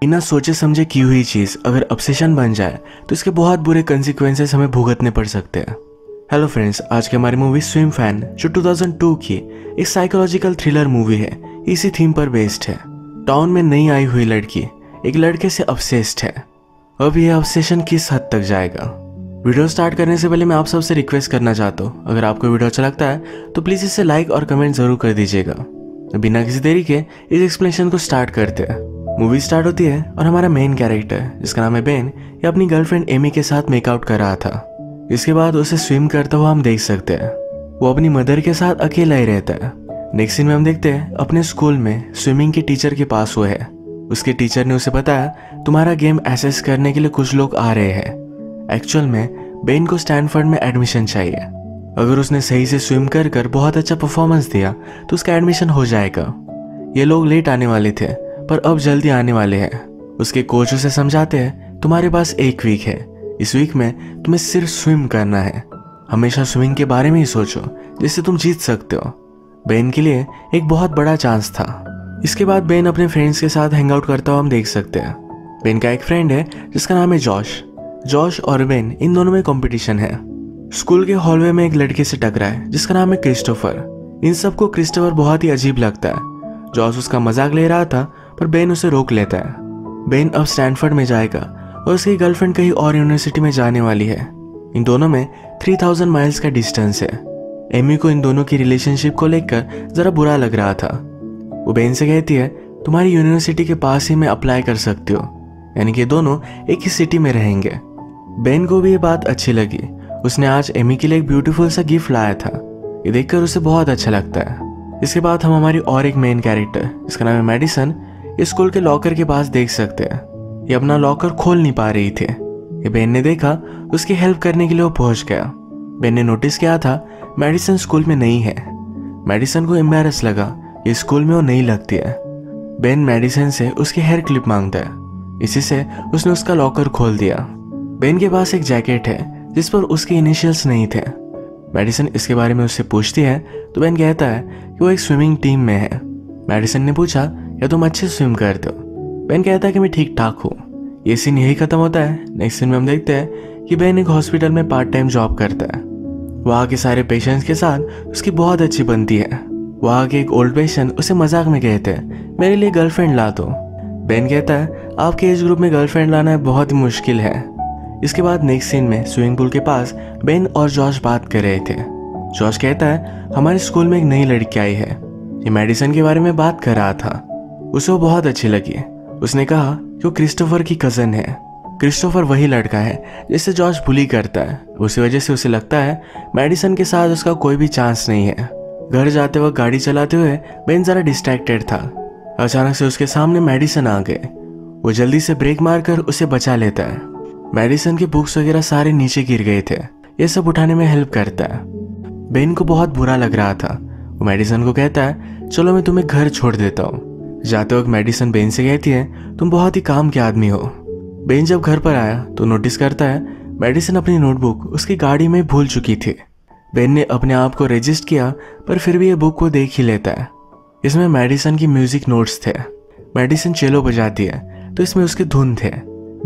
बिना सोचे समझे की हुई चीज़ अगर ऑब्सेशन बन जाए तो इसके बहुत बुरे कंसिक्वेंसेस हमें भुगतने पड़ सकते हैं। हेलो फ्रेंड्स आज की हमारी मूवी स्विम फ़ैन जो 2002 की, एक साइकोलॉजिकल थ्रिलर मूवी है, इसी थीम पर बेस्ड है। टाउन में नई आई हुई लड़की, एक लड़के से अपसेस्ड है। अब यह ऑब्सेशन किस हद तक जाएगा? वीडियो स्टार्ट करने से पहले मैं आप सबसे रिक्वेस्ट करना चाहता हूँ। अगर आपको वीडियो अच्छा लगता है तो प्लीज़ इसे लाइक और कमेंट ज़रूर कर दीजिएगा। बिना किसी देरी के, इस एक्सप्लेनेशन को स्टार्ट करते हैं। मूवी स्टार्ट होती है और हमारा मेन कैरेक्टर जिसका नाम है बेन ये अपनी गर्लफ्रेंड एमी के साथ मेकआउट कर रहा था। इसके बाद उसे स्विम करता हुआ हम देख सकते हैं। वो अपनी मदर के साथ अकेला ही रहता है। नेक्स्ट सीन में हम देखते हैं, अपने स्कूल में स्विमिंग के टीचर के पास हुए है। उसके टीचर ने उसे बताया, तुम्हारा गेम एसेस करने के लिए कुछ लोग आ रहे हैं। एक्चुअल में बेन को स्टैनफर्ड में एडमिशन चाहिए। अगर उसने सही से स्विम कर कर बहुत अच्छा परफॉर्मेंस दिया तो उसका एडमिशन हो जाएगा। ये लोग लेट आने वाले थे। पर अब जल्दी आने वाले हैं। उसके कोच उसे समझाते हैं, तुम्हारे पास एक वीक है। इस वीक में तुम्हें सिर्फ़ स्विम करना है। हमेशा स्विमिंग के बारे में ही सोचो, जिससे तुम जीत सकते हो। बेन के लिए एक बहुत बड़ा चांस था। इसके बाद बेन अपने फ्रेंड्स के साथ हैंग आउट करता हुआ हम देख सकते हैं। बेन का एक फ्रेंड है, जिसका नाम है जॉश जॉश और बेन इन दोनों में कंपटीशन है। स्कूल के हॉलवे में एक लड़के से टकरा है जिसका नाम है क्रिस्टोफर इन सबको क्रिस्टोफर बहुत ही अजीब लगता है। जॉश उसका मज़ाक ले रहा था पर बेन उसे रोक लेता है। बेन अब स्टैनफर्ड में जाएगा और उसकी गर्लफ्रेंड कहीं और यूनिवर्सिटी में जाने वाली है। इन दोनों में 3000 माइल्स का डिस्टेंस है। एमी को इन दोनों की रिलेशनशिप को लेकर जरा बुरा लग रहा था। वो बेन से कहती है, तुम्हारी यूनिवर्सिटी के पास ही में अप्लाई कर सकती हो। यानी कि दोनों एक ही सिटी में रहेंगे। बेन को भी ये बात अच्छी लगी। उसने आज एमी के लिए एक ब्यूटीफुल सा गिफ्ट लाया था। ये देखकर उसे बहुत अच्छा लगता है। इसके बाद हम हमारी और एक मेन कैरेक्टर जिसका नाम है मेडिसन स्कूल के लॉकर के पास देख सकते हैं। ये अपना लॉकर खोल नहीं पा रही थी। ये बेन ने देखा, उसकी हेल्प करने के लिए वो पहुँच गया। बेन ने नोटिस किया था, मेडिसन स्कूल में नहीं है। मेडिसन को एम्बेरस लगा, ये स्कूल में वो नहीं लगती है। बेन मेडिसन से उसकी हेयर क्लिप माँगता है। इसी से उसने उसका लॉकर खोल दिया। बेन के पास एक जैकेट है, जिस पर उसके इनिशियल्स नहीं थे। मेडिसन इसके बारे में उससे पूछती है तो बेन कहता है कि वो एक स्विमिंग टीम में है। मेडिसन ने पूछा या तुम अच्छे स्विम करते हो। बेन कहता है कि मैं ठीक ठाक हूँ। ये सीन यही खत्म होता है। नेक्स्ट सीन में हम देखते हैं कि बेन एक हॉस्पिटल में पार्ट टाइम जॉब करता है। वहाँ के सारे पेशेंट्स के साथ उसकी बहुत अच्छी बनती है। वहाँ के एक ओल्ड पेशेंट उसे मज़ाक में कहते हैं, मेरे लिए गर्लफ्रेंड ला दो। बेन कहता है, आपके एज ग्रुप में गर्लफ्रेंड लाना बहुत ही मुश्किल है। इसके बाद नेक्स्ट सीन में स्विमिंग पूल के पास बेन और जॉर्ज बात कर रहे थे। जॉर्ज कहता है, हमारे स्कूल में एक नई लड़की आई है। ये मेडिसिन के बारे में बात कर रहा था। उसे बहुत अच्छी लगी। उसने कहा कि वो क्रिस्टोफर की कज़न है? क्रिस्टोफर वही लड़का है जिससे जॉर्ज बुली करता है। उसी वजह से उसे लगता है, मेडिसन के साथ उसका कोई भी चांस नहीं है। घर जाते वक्त गाड़ी चलाते हुए बेन जरा डिस्ट्रैक्टेड था। अचानक से उसके सामने मेडिसन आ गए। वो जल्दी से ब्रेक मारकर उसे बचा लेता है। मेडिसन के बुक्स वगैरह सारे नीचे गिर गए थे। ये सब उठाने में हेल्प करता है। बेन को बहुत बुरा लग रहा था। वो मेडिसन को कहता है, चलो मैं तुम्हें घर छोड़ देता हूँ। जाते वक्त मेडिसन बेन से कहती है, तुम बहुत ही काम के आदमी हो। बेन जब घर पर आया तो नोटिस करता है, मेडिसन अपनी नोटबुक उसकी गाड़ी में भूल चुकी थी। बेन ने अपने आप को रजिस्ट किया, पर फिर भी ये बुक को देख ही लेता है। इसमें मेडिसन की म्यूज़िक नोट्स थे। मेडिसन चेलो बजाती है तो इसमें उसके धुन थे।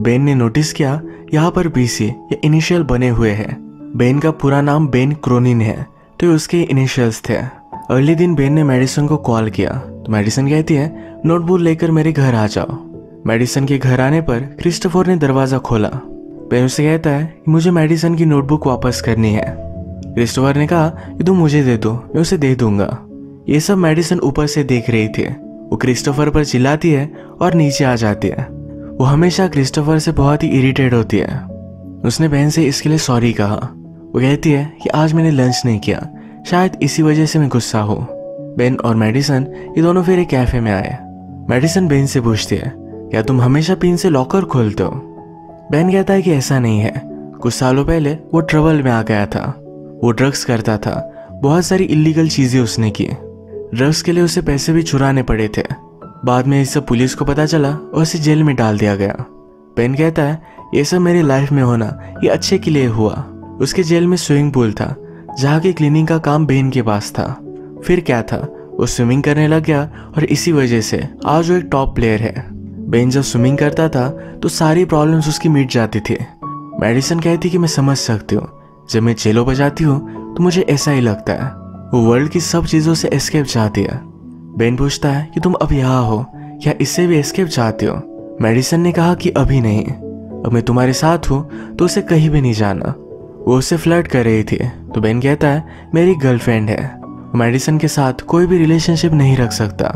बेन ने नोटिस किया, यहाँ पर बीसी या इनिशियल बने हुए हैं। बेन का पूरा नाम बेन क्रोनिन है तो उसके इनिशियल्स थे। अगले दिन बेन ने मेडिसन को कॉल किया। तो मेडिसन कहती है, नोटबुक लेकर मेरे घर आ जाओ। मेडिसन के घर आने पर क्रिस्टोफर ने दरवाज़ा खोला। बेन उससे कहता है कि मुझे मेडिसन की नोटबुक वापस करनी है। क्रिस्टोफर ने कहा कि तुम मुझे दे दो, मैं उसे दे दूँगा। ये सब मेडिसन ऊपर से देख रही थी। वो क्रिस्टोफर पर चिल्लाती है और नीचे आ जाती है। वो हमेशा क्रिस्टोफर से बहुत ही इरिटेट होती है। उसने बहन से इसके लिए सॉरी कहा। वो कहती है कि आज मैंने लंच नहीं किया, शायद इसी वजह से मैं गुस्सा हूँ। बेन और मेडिसन, ये दोनों फिर एक कैफ़े में आए। मेडिसन बेन से पूछती है, क्या तुम हमेशा पिन से लॉकर खोलते हो? बेन कहता है कि ऐसा नहीं है। कुछ सालों पहले वो ट्रबल में आ गया था। वो ड्रग्स करता था। बहुत सारी इलीगल चीज़ें उसने की। ड्रग्स के लिए उसे पैसे भी चुराने पड़े थे। बाद में इस सब पुलिस को पता चला और उसे जेल में डाल दिया गया। बेन कहता है, ये सब मेरी लाइफ में होना, ये अच्छे के लिए हुआ। उसके जेल में स्विमिंग पूल था, जहाँ की क्लीनिंग का काम बेन के पास था। फिर क्या था? वो स्विमिंग करने लग गया और इसी वजह से आज वो एक टॉप प्लेयर है। बेन जब स्विमिंग करता था तो सारी प्रॉब्लम्स उसकी मिट जाती थी। मेडिसन कहती कि मैं समझ सकती हूँ। जब मैं चेलो बजाती हूँ तो मुझे ऐसा ही लगता है। वो वर्ल्ड की सब चीज़ों से एस्केप चाहती है। बेन पूछता है कि तुम अब यहाँ हो? क्या इससे भी एस्केप चाहते हो? मेडिसन ने कहा कि अभी नहीं। अब मैं तुम्हारे साथ हूँ तो उसे कहीं भी नहीं जाना। वो उसे फ्लर्ट कर रही थी। तो बेन कहता है, मेरी गर्लफ्रेंड है। मेडिसन के साथ कोई भी रिलेशनशिप नहीं रख सकता।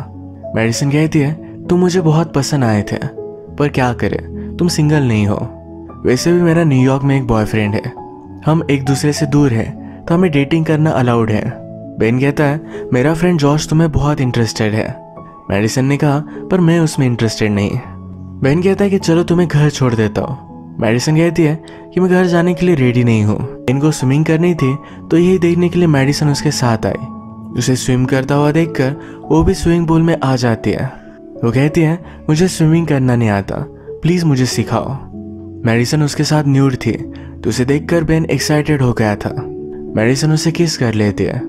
मेडिसन कहती है, तुम मुझे बहुत पसंद आए थे, पर क्या करे? तुम सिंगल नहीं हो। वैसे भी मेरा न्यूयॉर्क में एक बॉयफ्रेंड है। हम एक दूसरे से दूर हैं तो हमें डेटिंग करना अलाउड है। बेन कहता है, मेरा फ्रेंड जॉर्ज तुम्हें बहुत इंटरेस्टेड है। मेडिसन ने कहा, पर मैं उसमें इंटरेस्टेड नहीं। बेन कहता है कि, चलो तुम्हें घर छोड़ देता हूँ। मेडिसन कहती है कि, मैं घर जाने के लिए रेडी नहीं हूँ। इनको स्विमिंग करनी थी तो यही देखने के लिए मेडिसन उसके साथ आई। उसे स्विम करता हुआ देखकर वो भी स्विमिंग पूल में आ जाती है। वो कहती है, मुझे स्विमिंग करना नहीं आता। प्लीज़ मुझे सिखाओ। मेडिसन उसके साथ न्यूड थी तो उसे देखकर बेन एक्साइटेड हो गया था। मेडिसन उसे किस कर लेती है।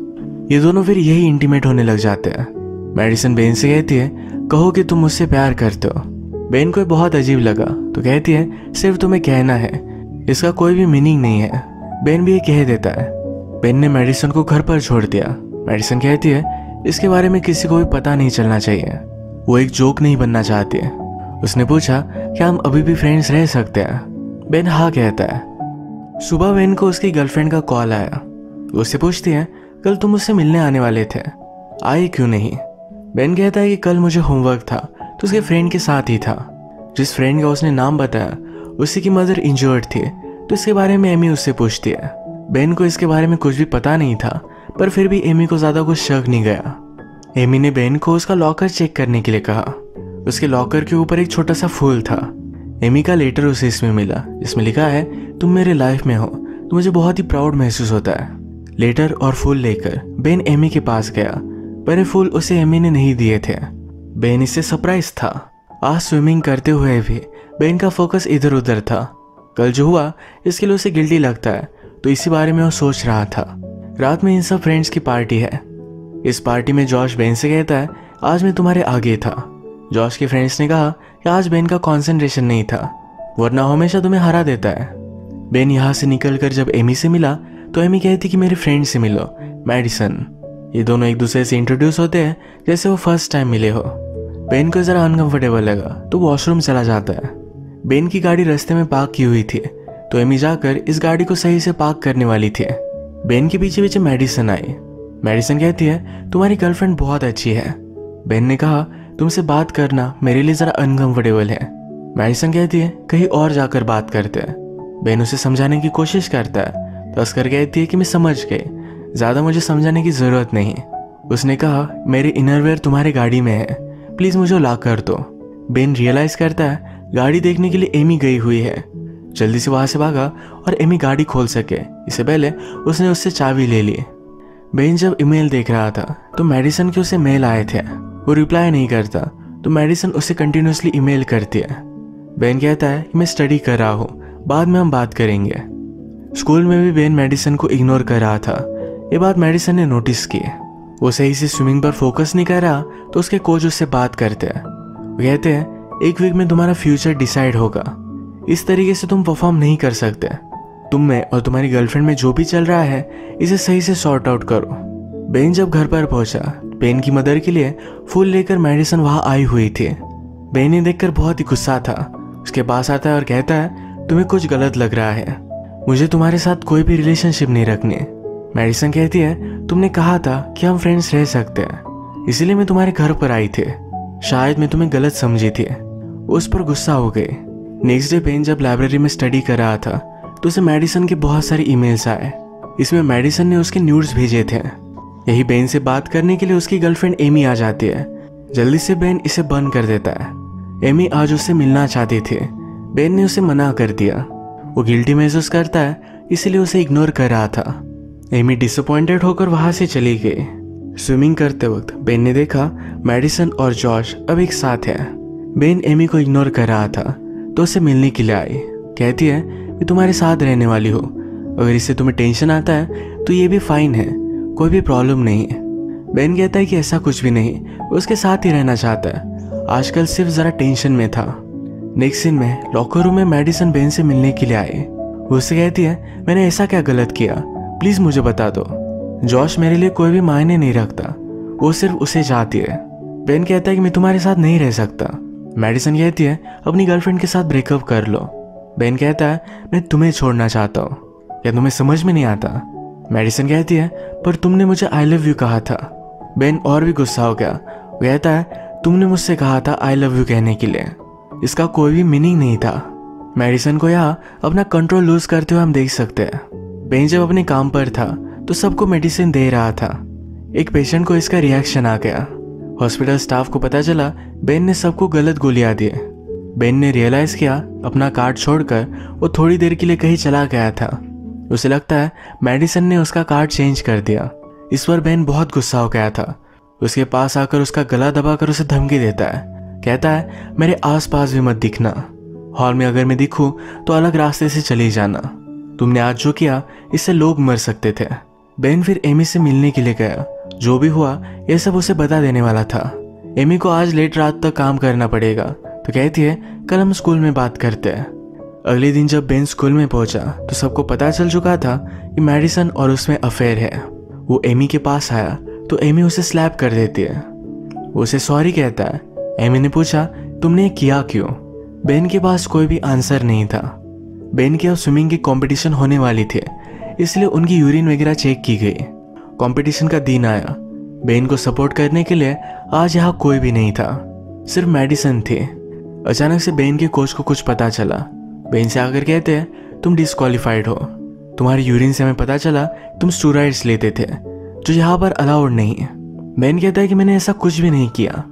ये दोनों फिर यही इंटीमेट होने लग जाते हैं। मेडिसन बेन से कहती है, कहो कि तुम मुझसे प्यार करते हो। बेन को बहुत अजीब लगा तो कहती है, सिर्फ़ तुम्हें कहना है। इसका कोई भी मीनिंग नहीं है। बेन भी ये कह देता है। बेन ने मेडिसन को घर पर छोड़ दिया। मेडिसन कहती है, इसके बारे में किसी को भी पता नहीं चलना चाहिए। वो एक जोक नहीं बनना चाहती है। उसने पूछा, क्या हम अभी भी फ्रेंड्स रह सकते हैं? बेन हाँ कहता है। सुबह बेन को उसकी गर्लफ्रेंड का कॉल आया। उससे पूछती है, कल तुम उससे मिलने आने वाले थे। आए क्यों नहीं? बेन कहता है कि कल मुझे होमवर्क था तो उसके फ्रेंड के साथ ही था। जिस फ्रेंड का उसने नाम बताया, उसी की मदर इंजर्ड थी तो इसके बारे में एमी उससे पूछती है। बेन को इसके बारे में कुछ भी पता नहीं था पर फिर भी एमी को ज़्यादा कुछ शक नहीं गया। एमी ने बेन को उसका लॉकर चेक करने के लिए कहा। उसके लॉकर के ऊपर एक छोटा सा फूल था। एमी का लेटर उसे इसमें मिला। जिसमें लिखा है, तुम मेरे लाइफ में हो। तो मुझे बहुत ही प्राउड महसूस होता है। लेटर और फूल लेकर बेन एमी के पास गया। पर फूल उसे एमी ने नहीं दिए थे। बेन इससे सरप्राइज़ था। आज स्विमिंग करते हुए भी बेन का फोकस इधर उधर था। कल जो हुआ, इसके लिए उसे गिल्टी लगता है। तो इसी बारे में वो सोच रहा था। रात में इन सब फ्रेंड्स की पार्टी है। इस पार्टी में जॉश बेन से कहता है, आज मैं तुम्हारे आगे था। जॉश के फ्रेंड्स ने कहा कि आज बेन का कॉन्सेंट्रेशन नहीं था, वरना हमेशा तुम्हें हरा देता है। बेन यहाँ से निकलकर जब एमी से मिला तो एमी कहती कि मेरे फ्रेंड से मिलो मेडिसन ये दोनों एक दूसरे से इंट्रोड्यूस होते हैं, जैसे वो फ़र्स्ट टाइम मिले हो। बेन को ज़रा अनकंफर्टेबल लगा तो वॉशरूम चला जाता है। बेन की गाड़ी रास्ते में पार्क की हुई थी तो एमी जाकर इस गाड़ी को सही से पार्क करने वाली थी। बेन के पीछे पीछे मेडिसन आई। मेडिसन कहती है, तुम्हारी गर्लफ्रेंड बहुत अच्छी है। बेन ने कहा, तुमसे बात करना मेरे लिए ज़रा अनकंफर्टेबल है। मेडिसन कहती है, कहीं और जाकर बात करते हैं। बेन उसे समझाने की कोशिश करता है तो अस्कर कहती है कि मैं समझ गई। ज़्यादा मुझे समझाने की ज़रूरत नहीं। उसने कहा, मेरे इनरवेयर तुम्हारी गाड़ी में है। प्लीज़ मुझे ला कर दो। बेन रियलाइज़ करता है, गाड़ी देखने के लिए एमी गई हुई है। जल्दी से वहाँ से भागा और एमी गाड़ी खोल सके। इससे पहले उसने उससे चाबी ले ली। बेन जब ईमेल देख रहा था तो मेडिसन के उसे मेल आए थे। वो रिप्लाई नहीं करता तो मेडिसन उसे कंटिन्यूसली ईमेल करती है। बेन कहता है कि मैं स्टडी कर रहा हूँ, बाद में हम बात करेंगे। स्कूल में भी बेन मेडिसन को इग्नोर कर रहा था। ये बात मेडिसन ने नोटिस की। वो सही से स्विमिंग पर फोकस नहीं कर रहा तो उसके कोच उससे बात करते हैं। कहते हैं, एक वीक में तुम्हारा फ्यूचर डिसाइड होगा। इस तरीके से तुम परफॉर्म नहीं कर सकते। तुम में और तुम्हारी गर्लफ्रेंड में जो भी चल रहा है, इसे सही से सॉर्ट आउट करो। बेन जब घर पर पहुँचा, बेन की मदर के लिए फूल लेकर मेडिसन वहाँ आई हुई थी। बेन ने देखकर बहुत ही गुस्सा था। उसके पास आता है और कहता है, तुम्हें कुछ गलत लग रहा है। मुझे तुम्हारे साथ कोई भी रिलेशनशिप नहीं रखनी। मेडिसन कहती है, तुमने कहा था कि हम फ्रेंड्स रह सकते हैं। इसीलिए मैं तुम्हारे घर पर आई थी। शायद मैं तुम्हें गलत समझी थी। उस पर गुस्सा हो गई। नेक्स्ट डे पेन जब लाइब्रेरी में स्टडी कर रहा था तो उसे मेडिसन के बहुत सारे ईमेल्स आए। इसमें मेडिसन ने उसके न्यूड्स भेजे थे। यही बेन से बात करने के लिए उसकी गर्लफ्रेंड एमी आ जाती है। जल्दी से बेन इसे बंद कर देता है। एमी आज उससे मिलना चाहती थी। बेन ने उसे मना कर दिया। वो गिल्टी महसूस करता है, इसलिए उसे इग्नोर कर रहा था। एमी डिसअपॉइंटेड होकर वहाँ से चली गई। स्विमिंग करते वक्त बेन ने देखा मेडिसन और जॉर्ज अब एक साथ है। बेन एमी को इग्नोर कर रहा था। तो उसे मिलने के लिए आई कहती है कि तुम्हारे साथ रहने वाली हो। अगर इससे तुम्हें टेंशन आता है तो ये भी फाइन है। कोई भी प्रॉब्लम नहीं है। बेन कहता है कि ऐसा कुछ भी नहीं। वो उसके साथ ही रहना चाहता है। आजकल सिर्फ़ जरा टेंशन में था। नेक्स्ट सीन में लॉकर रूम में मेडिसन बेन से मिलने के लिए आए। वो उससे कहती है, मैंने ऐसा क्या गलत किया? प्लीज़ मुझे बता दो। जॉश मेरे लिए कोई भी मायने नहीं रखता। वो सिर्फ़ उसे चाहती है। बेन कहता है कि मैं तुम्हारे साथ नहीं रह सकता। मेडिसन कहती है, अपनी गर्लफ्रेंड के साथ ब्रेकअप कर लो। बेन कहता है, मैं तुम्हें छोड़ना चाहता हूँ। क्या तुम्हें समझ में नहीं आता? मेडिसन कहती है, पर तुमने मुझे आई लव यू कहा था। बेन और भी गुस्सा हो गया। कहता है, तुमने मुझसे कहा था आई लव यू कहने के लिए। इसका कोई भी मीनिंग नहीं था। मेडिसन को यहाँ अपना कंट्रोल लूज करते हुए हम देख सकते हैं। बेन जब अपने काम पर था तो सबको मेडिसिन दे रहा था। एक पेशेंट को इसका रिएक्शन आ गया। हॉस्पिटल स्टाफ को पता चला, बेन ने सबको गलत गोलियाँ दी बेन ने रियलाइज़ किया, अपना कार्ड छोड़कर वो थोड़ी देर के लिए कहीं चला गया था। उसे लगता है, मेडिसन ने उसका कार्ड चेंज कर दिया। इस पर बेन बहुत गुस्सा हो गया था। उसके पास आकर उसका गला दबाकर उसे धमकी देता है। कहता है, मेरे आसपास भी मत दिखना। हॉल में अगर मैं दिखूं तो अलग रास्ते से चले जाना। तुमने आज जो किया, इससे लोग मर सकते थे। बेन फिर एमी से मिलने के लिए गया। जो भी हुआ, ये सब उसे बता देने वाला था। एमी को आज लेट रात तक काम करना पड़ेगा। तो कहती है, कल हम स्कूल में बात करते हैं। अगले दिन जब बेन स्कूल में पहुँचा तो सबको पता चल चुका था कि मेडिसन और उसमें अफेयर है। वो एमी के पास आया तो एमी उसे स्लैप कर देती है। वो उसे सॉरी कहता है। एमी ने पूछा, तुमने किया क्यों? बेन के पास कोई भी आंसर नहीं था। बेन की अब स्विमिंग की कंपटीशन होने वाली थी, इसलिए उनकी यूरिन वगैरह चेक की गई। कंपटीशन का दिन आया। बेन को सपोर्ट करने के लिए आज यहाँ कोई भी नहीं था। सिर्फ़ मेडिसन थे। अचानक से बेन के कोच को कुछ पता चला। बेन से आकर कहते हैं तुम डिस्कालीफाइड हो। तुम्हारे यूरिन से हमें पता चला, तुम स्टूराइड्स लेते थे, जो यहाँ पर अलाउड नहीं है। बेन कहता है कि मैंने ऐसा कुछ भी नहीं किया।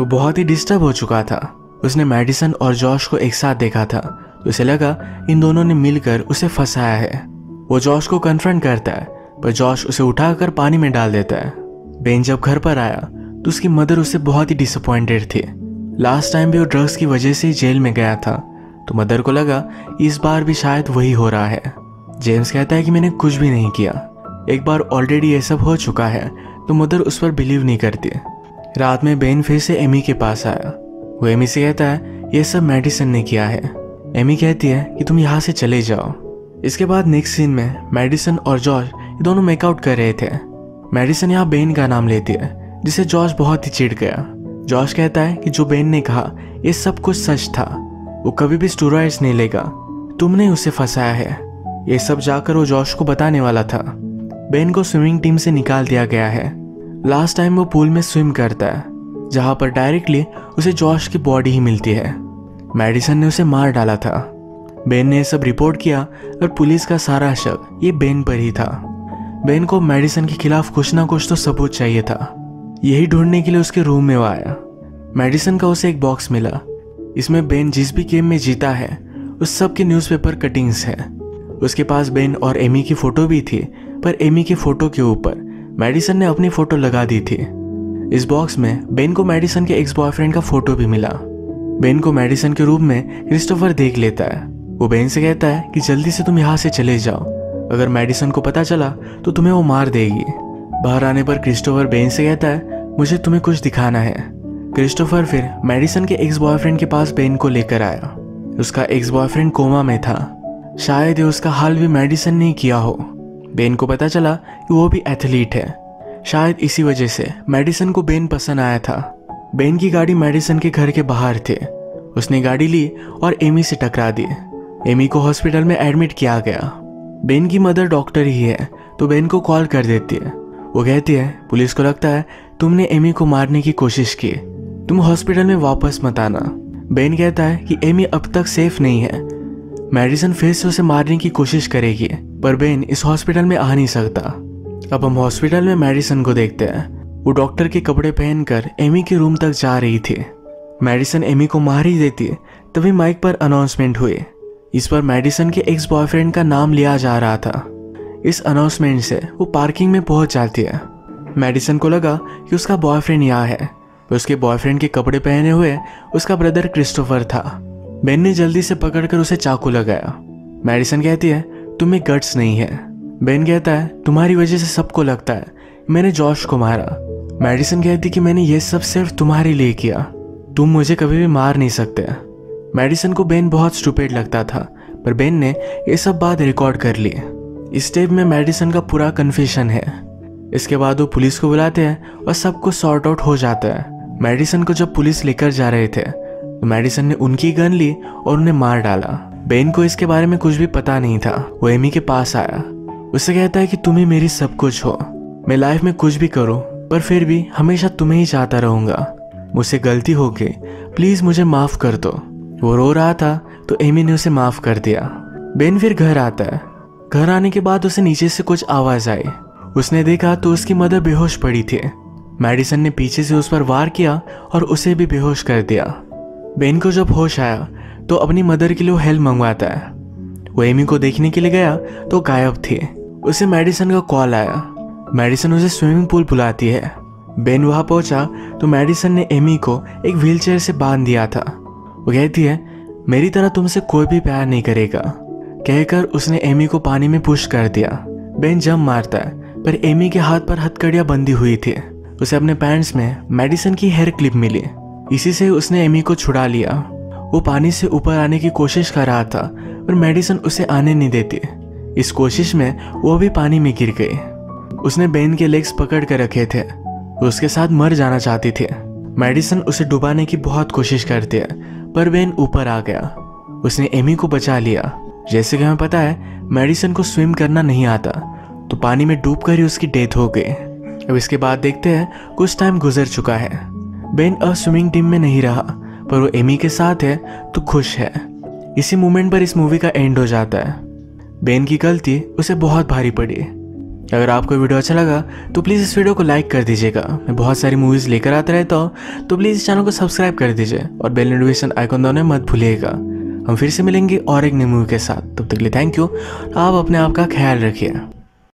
वो बहुत ही डिस्टर्ब हो चुका था। उसने मेडिसन और जॉश को एक साथ देखा था। उसे लगा इन दोनों ने मिलकर उसे फंसाया है। वो जॉश को कन्फ्रंट करता है। पर जॉश उसे उठाकर पानी में डाल देता है। बेन जब घर पर आया तो उसकी मदर उसे बहुत ही डिसअपॉइंटेड थी। लास्ट टाइम भी वो ड्रग्स की वजह से जेल में गया था तो मदर को लगा, इस बार भी शायद वही हो रहा है। जेम्स कहता है कि मैंने कुछ भी नहीं किया। एक बार ऑलरेडी ये सब हो चुका है तो मदर उस पर बिलीव नहीं करती। रात में बेन फिर से एमी के पास आया। वो एमी से कहता है, ये सब मेडिसिन ने किया है। एमी कहती है कि तुम यहाँ से चले जाओ। इसके बाद नेक्स्ट सीन में मेडिसन और जॉर्ज दोनों मेकआउट कर रहे थे। मेडिसन यहाँ बेन का नाम लेती है, जिसे जॉर्ज बहुत ही चिढ़ गया। जॉर्ज कहता है कि जो बेन ने कहा, ये सब कुछ सच था। वो कभी भी स्टूराइड्स नहीं लेगा। तुमने उसे फंसाया है। ये सब जाकर वो जॉर्ज को बताने वाला था। बेन को स्विमिंग टीम से निकाल दिया गया है। लास्ट टाइम वो पूल में स्विम करता है, जहाँ पर डायरेक्टली उसे जॉश की बॉडी ही मिलती है। मेडिसन ने उसे मार डाला था। बेन ने यह सब रिपोर्ट किया और पुलिस का सारा शक ये बेन पर ही था। बेन को मेडिसन के खिलाफ कुछ ना कुछ तो सबूत चाहिए था। यही ढूँढने के लिए उसके रूम में वो आया। मेडिसन का उसे एक बॉक्स मिला। इसमें बेन जिस भी गेम में जीता है, उस सब के न्यूज़पेपर कटिंग्स है। उसके पास बेन और एमी की फ़ोटो भी थी, पर एमी की फ़ोटो के ऊपर मेडिसन ने अपनी फ़ोटो लगा दी थी। इस बॉक्स में बेन को मेडिसन के एक्स बॉयफ्रेंड का फ़ोटो भी मिला। बेन को मेडिसन के रूप में क्रिस्टोफर देख लेता है। वो बेन से कहता है कि जल्दी से तुम यहाँ से चले जाओ। अगर मेडिसन को पता चला तो तुम्हें वो मार देगी। बाहर आने पर क्रिस्टोफर बेन से कहता है, मुझे तुम्हें कुछ दिखाना है। क्रिस्टोफर फिर मेडिसन के एक्स बॉयफ्रेंड के पास बेन को लेकर आया। उसका एक्स बॉयफ्रेंड कोमा में था। शायद ये उसका हाल भी मेडिसन ने किया हो। बेन को पता चला कि वो भी एथलीट है। शायद इसी वजह से मेडिसन को बेन पसंद आया था। बेन की गाड़ी मेडिसन के घर के बाहर थे। उसने गाड़ी ली और एमी से टकरा दी। एमी को हॉस्पिटल में एडमिट किया गया। बेन की मदर डॉक्टर ही है तो बेन को कॉल कर देती है। वो कहती है, पुलिस को लगता है तुमने एमी को मारने की कोशिश की। तुम हॉस्पिटल में वापस मत आना। बेन कहता है कि एमी अब तक सेफ़ नहीं है। मेडिसन फिर से उसे मारने की कोशिश करेगी, पर बेन इस हॉस्पिटल में आ नहीं सकता। अब हम हॉस्पिटल में मेडिसन को देखते हैं। वो डॉक्टर के कपड़े पहनकर एमी के रूम तक जा रही थी। मेडिसन एमी को मार ही देती, तभी माइक पर अनाउंसमेंट हुई। इस पर मेडिसन के एक्स बॉयफ्रेंड का नाम लिया जा रहा था। इस अनाउंसमेंट से वो पार्किंग में पहुँच जाती है। मेडिसन को लगा कि उसका बॉयफ्रेंड यहाँ है। उसके बॉयफ्रेंड के कपड़े पहने हुए उसका ब्रदर क्रिस्टोफर था। बेन ने जल्दी से पकड़कर उसे चाकू लगाया। मेडिसन कहती है, तुम्हें गट्स नहीं है। बेन कहता है, तुम्हारी वजह से सबको लगता है। मैंने जॉश को मारा। मेडिसन कहती कि मैंने ये सब सिर्फ़ तुम्हारे लिए किया। तुम मुझे कभी भी मार नहीं सकते। मेडिसन को बेन बहुत स्टूपेड लगता था, पर बेन ने ये सब बात रिकॉर्ड कर ली। इस टेप में मेडिसन का पूरा कन्फेशन है। इसके बाद वो पुलिस को बुलाते हैं और सब कुछ सॉर्ट आउट हो जाता है। मेडिसन को जब पुलिस लेकर जा रहे थे तो मेडिसन ने उनकी गन ली और उन्हें मार डाला। बेन को इसके बारे में कुछ भी पता नहीं था। वो एमी के पास आया। उसे कहता है कि तुम ही मेरी सब कुछ हो। मैं लाइफ में कुछ भी करूँ, पर फिर भी हमेशा तुम्हें ही चाहता रहूँगा। मुझसे गलती हो गई। प्लीज़ मुझे माफ़ कर दो। वो रो रहा था तो एमी ने उसे माफ़ कर दिया। बेन फिर घर आता है। घर आने के बाद उसे नीचे से कुछ आवाज़ आई। उसने देखा तो उसकी मदर बेहोश पड़ी थी। मेडिसन ने पीछे से उस पर वार किया और उसे भी बेहोश कर दिया। बेन को जब होश आया तो अपनी मदर के लिए हेल्प मंगवाता है। वो एमी को देखने के लिए गया तो गायब थी। उसे मेडिसन का कॉल आया। मेडिसन उसे स्विमिंग पूल बुलाती है। बेन वहाँ पहुँचा तो मेडिसन ने एमी को एक व्हीलचेयर से बाँध दिया था। वो कहती है, मेरी तरह तुमसे कोई भी प्यार नहीं करेगा। कहकर उसने एमी को पानी में पुश कर दिया। बेन जम मारता है, पर एमी के हाथ पर हथकड़ियाँ बंधी हुई थी। उसे अपने पैंट्स में मेडिसन की हेयर क्लिप मिली। इसी से उसने एमी को छुड़ा लिया। वो पानी से ऊपर आने की कोशिश कर रहा था, पर मेडिसन उसे आने नहीं देती। इस कोशिश में वो भी पानी में गिर गई। उसने बेन के लेग्स पकड़ कर रखे थे। उसके साथ मर जाना चाहती थी। मेडिसन उसे डुबाने की बहुत कोशिश करती है पर बेन ऊपर आ गया। उसने एमी को बचा लिया। जैसे कि हमें पता है, मेडिसन को स्विम करना नहीं आता तो पानी में डूब कर ही उसकी डेथ हो गई। अब इसके बाद देखते हैं, कुछ टाइम गुजर चुका है। बेन अब स्विमिंग टीम में नहीं रहा, पर वो एमी के साथ है तो खुश है। इसी मोमेंट पर इस मूवी का एंड हो जाता है। बेन की गलती, उसे बहुत भारी पड़ी। अगर आपको वीडियो अच्छा लगा तो प्लीज़ इस वीडियो को लाइक कर दीजिएगा। मैं बहुत सारी मूवीज़ लेकर आता रहता हूँ तो प्लीज़ इस चैनल को सब्सक्राइब कर दीजिए और बेल नोटिफिकेशन आइकन दोनों मत भूलिएगा। हम फिर से मिलेंगे और एक नई मूवी के साथ। तब तक के लिए थैंक यू आप अपने आप का ख्याल रखिए।